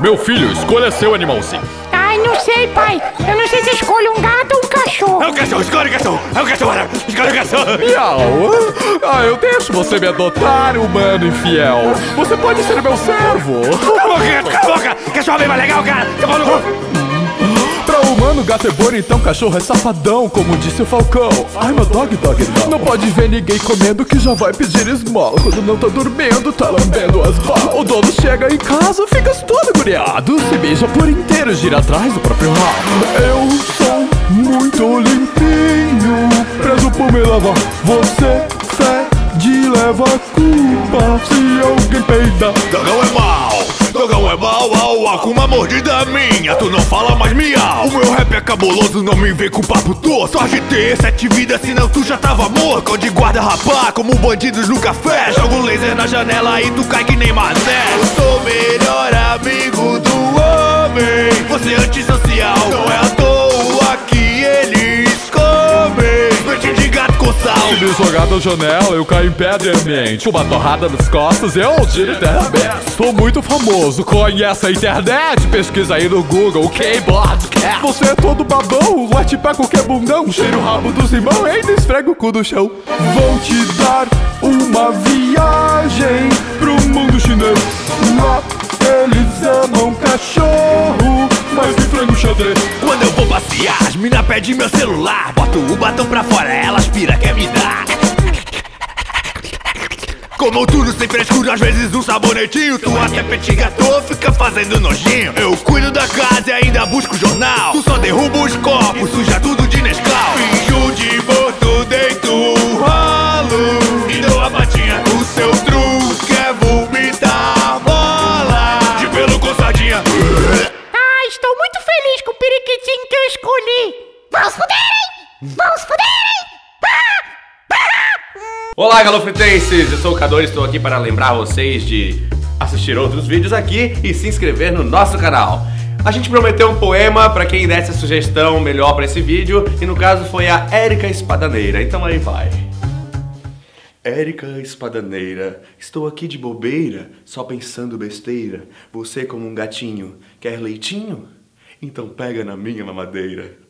Meu filho, escolha seu animalzinho. Ai, não sei, pai. Eu não sei se escolho um gato ou um cachorro. É o cachorro, escolhe o cachorro! É o cachorro! Escolhe o cachorro! Miau! Ah, eu deixo você me adotar, humano infiel. Você pode ser meu servo. Cala a boca, cala a boca! Cachorro é bem mais legal, cara! Humano, gato é então cachorro é safadão, como disse o Falcão. Ai, meu dog, dog, não. Não pode ver ninguém comendo que já vai pedir esmola. Quando não tá dormindo, tá lambendo as balas. O dono chega em casa, fica todo agoniado. Se beija por inteiro, gira atrás do próprio rabo. Eu sou muito limpinho, preso por me lavar. Você fede leva a culpa se alguém peidar. Dogão é mal! Dogão é mal, au, com uma mordida minha. Tu não fala mais miau. O meu rap é cabuloso, não me vem com papo torto. De ter sete vidas, senão tu já tava morto. Cão de guarda rapá, como bandidos no café. Joga um laser na janela e tu cai que nem mané Eu sou melhor amigo do homem. Você é me jogar da janela, eu caio em pedra e ambiente. Uma torrada nas costas, eu tiro terra aberta. Sou muito famoso, conhece a internet? Pesquisa aí no Google, ok, podcast. Você é todo babão, vai te pra qualquer bundão. Cheira o rabo dos irmãos, ainda esfrega o cu no chão. Vou te dar uma viagem pro mundo chinês. Lá eles amam cachorro, mas me frango xadrez. Passear, as mina pedem meu celular Boto o batom pra fora, elas pira quer me dar. Como tudo sem frescura, às vezes um sabonetinho Tu até petiga tu fica fazendo nojinho. Eu cuido da casa e ainda busco jornal. Tu só derruba os copos, suja tudo de Nescau escolhi. Vamos fuder, hein? Vamos fuder, hein? Olá, galofritenses! Eu sou o Cador e estou aqui para lembrar vocês de assistir outros vídeos aqui e se inscrever no nosso canal. A gente prometeu um poema para quem desse a sugestão melhor para esse vídeo e no caso foi a Érica Espadaneira, então aí vai. Érica Espadaneira, estou aqui de bobeira, só pensando besteira. Você como um gatinho, quer leitinho? Então pega na minha mamadeira.